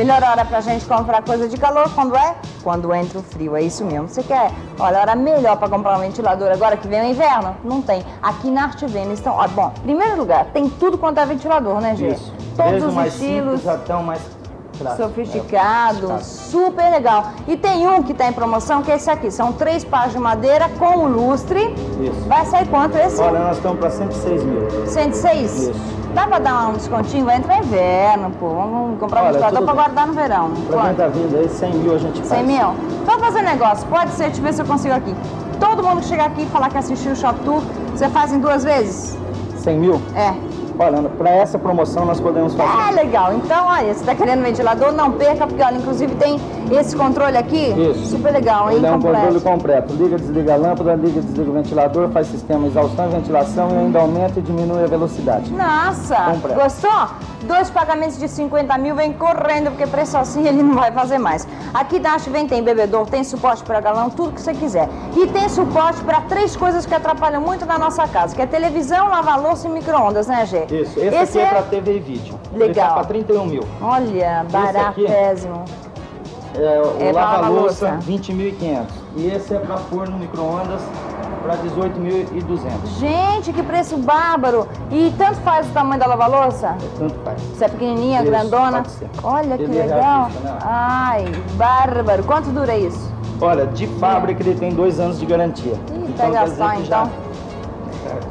Melhor hora pra gente comprar coisa de calor, quando é? Quando entra o frio, é isso mesmo. Você quer, olha, a hora melhor pra comprar um ventilador agora que vem o inverno? Não tem. Aqui na Arte Vênus estão, ó, bom, primeiro lugar, tem tudo quanto é ventilador, né, gente? Isso. Todos Desde os mais estilos. simples até o mais clássico. Sofisticado, É, super legal. E tem um que tá em promoção, que é esse aqui. São três pás de madeira com o lustre. Isso. Vai sair quanto esse? Olha, nós estamos para 106 mil. 106? Isso. Dá pra dar um descontinho? Vai entrar inverno, pô. Vamos comprar um tudo pra bem. guardar no verão. Para quem tá vindo aí, 100 mil a gente faz. 100 mil? Vamos fazer um negócio. Pode ser, deixa eu ver se eu consigo aqui. Todo mundo que chegar aqui e falar que assistiu o Shop Tour, você faz em duas vezes? 100 mil? É. Olha, para essa promoção nós podemos fazer. Ah, legal. Então, olha, você tá querendo ventilador, não perca, porque olha, inclusive tem esse controle aqui. Isso. Super legal, hein? Ele é um Completo. controle completo. Liga, desliga a lâmpada, liga, desliga o ventilador, faz sistema exaustão e ventilação e ainda aumenta e diminui a velocidade. Nossa, Completo. gostou? Dois pagamentos de 50 mil, vem correndo, porque preço assim ele não vai fazer mais. Aqui da vem tem bebedor, tem suporte para galão, tudo que você quiser. E tem suporte para três coisas que atrapalham muito na nossa casa, que é televisão, lavar louça e micro-ondas, né, Gê? Isso, esse, aqui é, para TV e vídeo. Legal. tá para 31 mil. Olha, baratésimo. É, o É lava-louça, lava-louça. 20.500. E esse é para forno micro-ondas para 18.200. Gente, que preço bárbaro! E tanto faz o tamanho da lava-louça? Tanto faz. Se é pequenininha, Isso, grandona? Olha que Ele é legal! realista, né? Ai, bárbaro! Quanto dura isso? Olha, de fábrica ele tem dois anos de garantia. Ih, pega quer dizer só que já- então.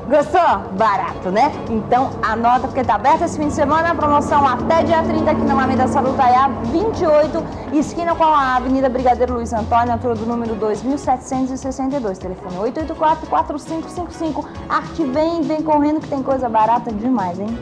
Gostou? Barato, né? Então anota porque tá aberto esse fim de semana, a promoção até dia 30 aqui na Alameda Salutaiá, 28, esquina com a Avenida Brigadeiro Luiz Antônio, altura do número 2762, telefone 884-4555. Arte vem, vem correndo que tem coisa barata demais, hein?